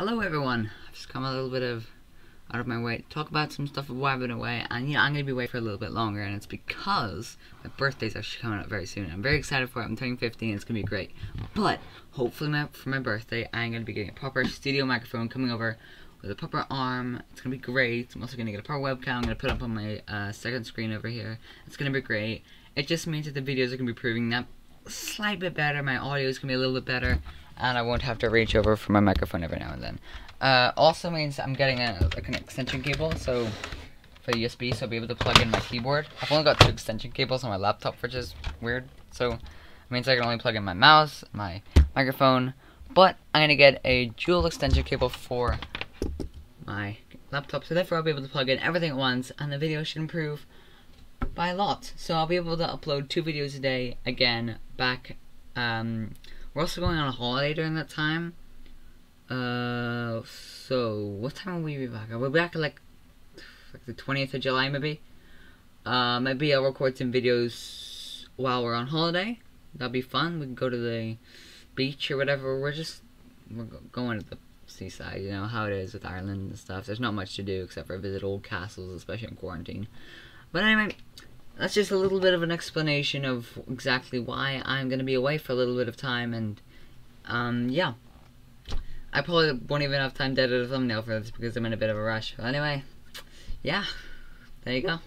Hello everyone. I've just come a little bit of out of my way to talk about some stuff why I've been away and yeah I'm gonna be away for a little bit longer and it's because my birthday's actually coming up very soon. I'm very excited for it. I'm turning 15 it's gonna be great. But hopefully my, for my birthday I'm gonna be getting a proper studio microphone coming over with a proper arm. It's gonna be great. I'm also gonna get a proper webcam. I'm gonna put up on my uh, second screen over here. It's gonna be great. It just means that the videos are gonna be proving that slight bit better. My audio is gonna be a little bit better and I won't have to reach over for my microphone every now and then. Uh, also means I'm getting a, like an extension cable, so for the USB, so I'll be able to plug in my keyboard. I've only got two extension cables on my laptop, which is weird. So it means I can only plug in my mouse, my microphone, but I'm gonna get a dual extension cable for my laptop, so therefore I'll be able to plug in everything at once, and the video should improve by a lot. So I'll be able to upload two videos a day again back um, we're also going on a holiday during that time. Uh, so what time will we be back? We'll be back at like, like the 20th of July maybe. Uh, maybe I'll record some videos while we're on holiday. That'll be fun. We can go to the beach or whatever. We're just we're going to the seaside. You know how it is with Ireland and stuff. There's not much to do except for visit old castles, especially in quarantine. But anyway, that's just a little bit of an explanation of exactly why I'm going to be away for a little bit of time, and, um, yeah. I probably won't even have time to edit a thumbnail for this because I'm in a bit of a rush. But anyway, yeah, there you go.